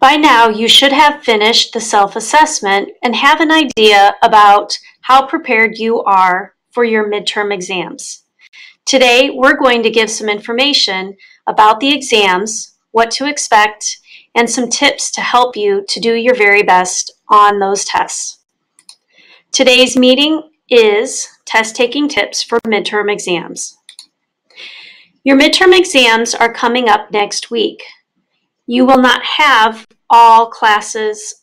By now, you should have finished the self-assessment and have an idea about how prepared you are for your midterm exams. Today, we're going to give some information about the exams, what to expect, and some tips to help you to do your very best on those tests. Today's meeting is test taking tips for midterm exams. Your midterm exams are coming up next week. You will not have all classes